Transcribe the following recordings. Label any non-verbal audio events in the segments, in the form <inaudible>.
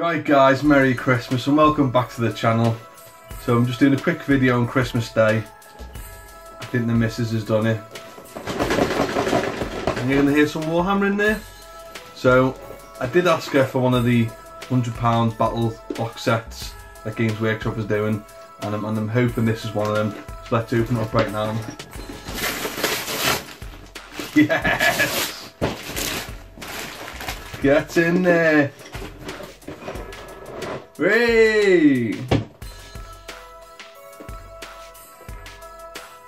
Right guys, Merry Christmas and welcome back to the channel. So I'm just doing a quick video on Christmas Day. I think the missus has done it. And you're going to hear some Warhammer in there. So I did ask her for one of the £100 battle box sets that Games Workshop is doing. And I'm, and I'm hoping this is one of them. So let's open it up right now. <laughs> Yes! Get in there! Hooray!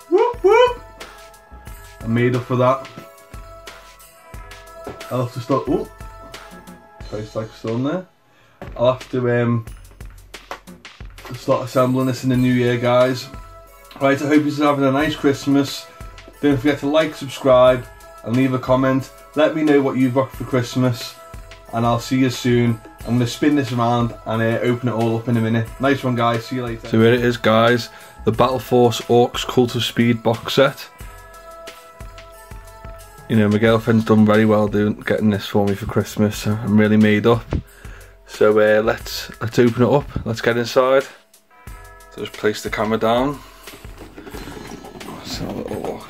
Whoop whoop! I'm made up for that. I'll have to start. Oh, price tag still in there. I'll have to um start assembling this in the new year, guys. Right, I hope you're having a nice Christmas. Don't forget to like, subscribe, and leave a comment. Let me know what you've got for Christmas, and I'll see you soon. I'm going to spin this around and uh, open it all up in a minute. Nice one, guys. See you later. So here it is, guys. The Battle Force Orks Cult of Speed box set. You know, my girlfriend's done very well doing getting this for me for Christmas. So I'm really made up. So uh, let's let's open it up. Let's get inside. So just place the camera down. Let's have a little.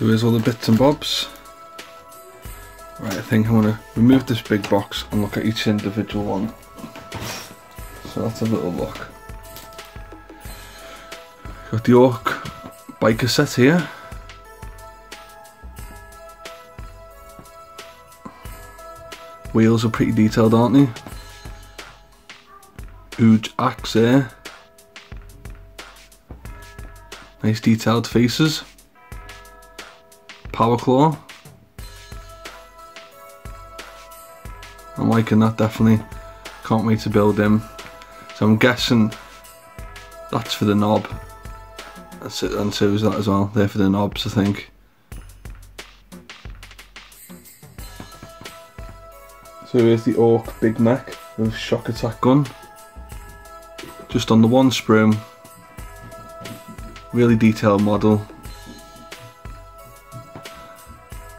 So here's all the bits and bobs. Right, I think I'm going to remove this big box and look at each individual one. So that's a little look. Got the Ork biker set here. Wheels are pretty detailed, aren't they? Huge axe there. Nice detailed faces. Power Claw. I'm liking that definitely. Can't wait to build him. So I'm guessing that's for the Nob. That's it, and so is that as well. They're for the Nobs, I think. So here's the Ork Big Mek with shokk attack gun. Just on the one sprue. Really detailed model.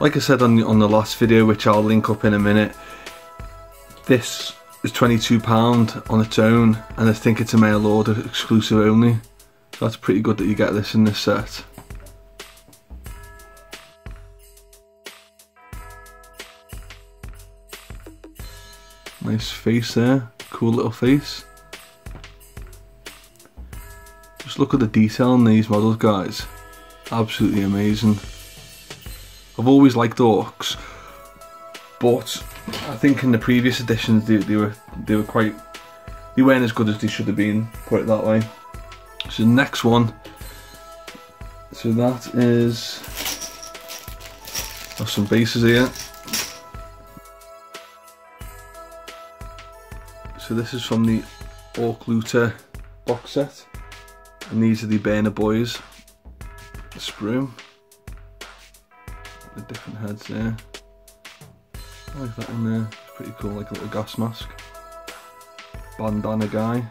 Like I said on the, on the last video, which I'll link up in a minute, this is £22 on its own, and I think it's a mail order exclusive only. So that's pretty good that you get this in this set. Nice face there, cool little face. Just look at the detail in these models guys, absolutely amazing. I've always liked orks, but I think in the previous editions they, they were they were quite they weren't as good as they should have been. Put it that way. So the next one. So that is Got some bases here. So this is from the Ork Looter box set. And these are the Burna Boyz. The sprue the different heads there. I like that one there, it's pretty cool, like a little gas mask. Bandana guy.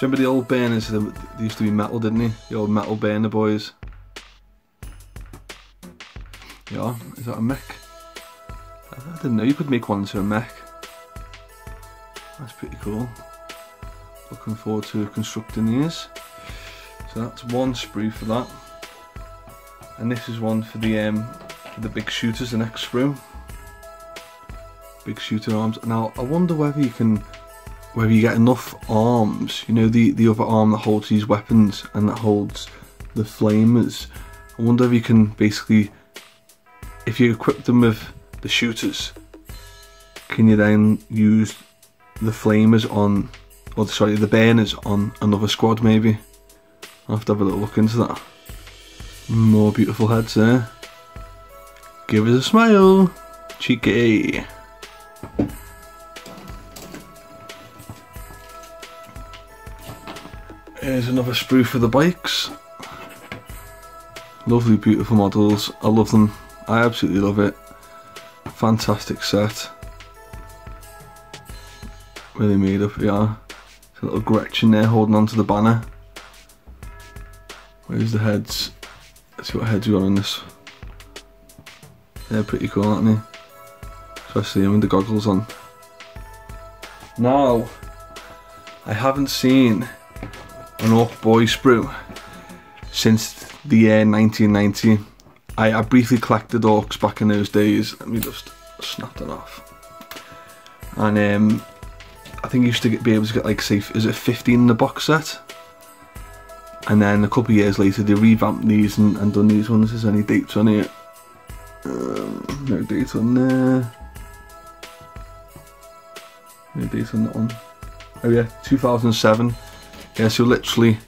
remember the old burners, they used to be metal didn't they? The old metal burna boyz. Yeah, is that a mek? I didn't know you could make one into a mech. That's pretty cool. Looking forward to constructing these. So that's one sprue for that and this is one for the um, for the big shooters, the next sprue. Big shooter arms. Now I wonder whether you can, whether you get enough arms. You know the the other arm that holds these weapons and that holds the flamers. I wonder if you can basically, if you equip them with the shooters, can you then use the flamers on, or sorry, the burners on another squad maybe? I'll have to have a little look into that. More beautiful heads there. Give us a smile. Cheeky. Here's another sprue for the bikes. Lovely, beautiful models. I love them. I absolutely love it. Fantastic set. Really made up, yeah. There's a little Gretchin there holding onto the banner. Where's the heads? Let's see what heads we got on this. They're pretty cool, aren't they? Especially him with the goggles on. Now, I haven't seen an Ork Boy sprue since the year 1990. I, I briefly collected Orks back in those days. Let me just snap that off. And um, I think you used to get, be able to get like, say, is it 15 in the box set? And then a couple of years later, they revamped these and, and done these ones. Is any dates on it? Um, no dates on there. No dates on that one. Oh yeah, 2007. Yeah, so literally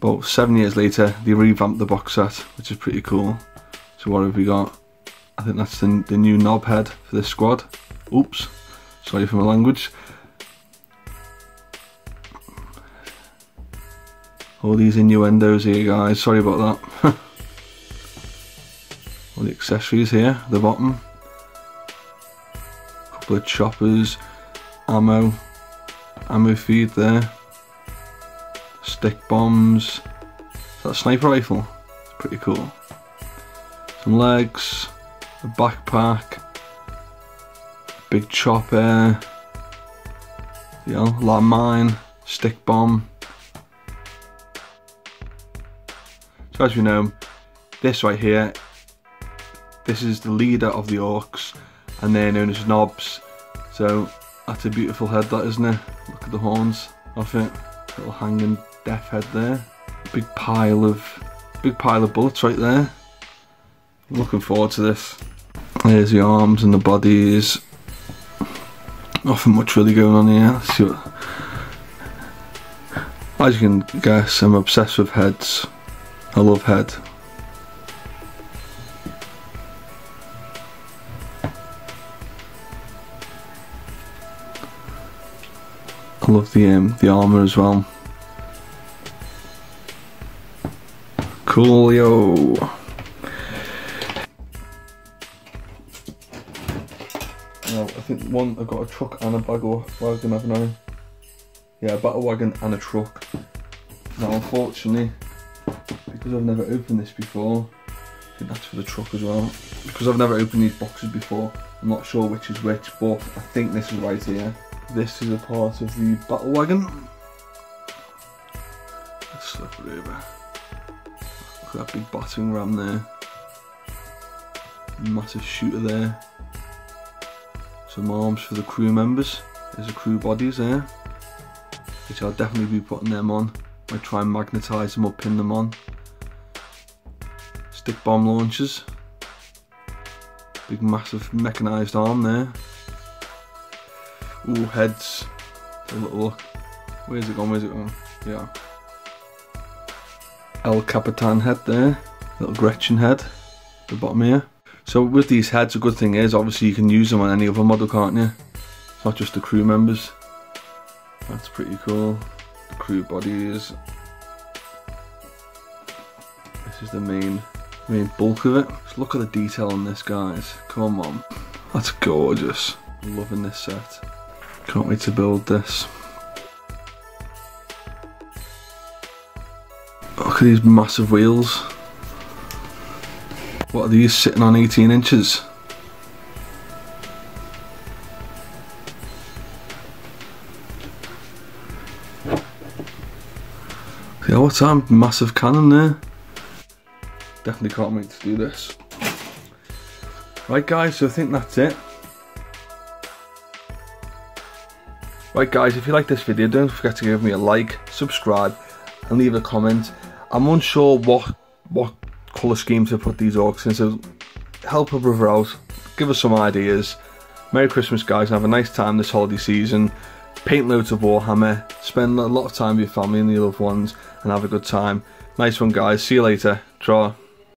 about seven years later, they revamped the box set, which is pretty cool. So what have we got? I think that's the, the new nob head for this squad. Oops, sorry for my language. All these innuendos here guys, sorry about that. <laughs> All the accessories here, the bottom. Couple of choppers, ammo, ammo feed there. Stick bombs. That sniper rifle? Pretty cool. Some legs, a backpack, big chopper, you know, landmine, stick bomb. As you know, this right here, this is the leader of the orks and they're known as nobs. So that's a beautiful head that isn't it? Look at the horns off it. Little hanging death head there. Big pile of big pile of bullets right there. Looking forward to this. There's the arms and the bodies. Nothing much really going on here. Let's see what as you can guess, I'm obsessed with heads. I love head. I love the um, the armor as well. Coolio. Now, I think one, I've got a truck and a battle wagon, haven't I? Yeah, a battle wagon and a truck. Now, unfortunately, because I've never opened this before, I think that's for the truck as well. Because I've never opened these boxes before, I'm not sure which is which, but I think this is right here. This is a part of the battle wagon. Let's slip it over. Look at that big battering ram there. Massive shooter there. Some arms for the crew members. There's the crew bodies there. Which I'll definitely be putting them on. I try and magnetise them or pin them on. Stick bomb launchers. Big massive mechanised arm there. Ooh, heads. a little look. Where's it gone? Where's it gone? Yeah. El Capitan head there. Little Gretchin head. The bottom here. So with these heads, a good thing is obviously you can use them on any other model, can't you? It's not just the crew members. That's pretty cool. The crew bodies. This is the main main bulk of it. Just look at the detail on this, guys. Come on. That's gorgeous. loving this set. Can't wait to build this. Look at these massive wheels. What are these sitting on 18 inches? Yeah, what's that massive cannon there? Definitely can't wait to do this. Right guys, so I think that's it. Right guys, if you like this video, don't forget to give me a like, subscribe and leave a comment. I'm unsure what what colour scheme to put these orks in, so help a brother out, give us some ideas. Merry Christmas guys, and have a nice time this holiday season. Paint loads of Warhammer, spend a lot of time with your family and your loved ones and have a good time. Nice one guys, see you later. Draw.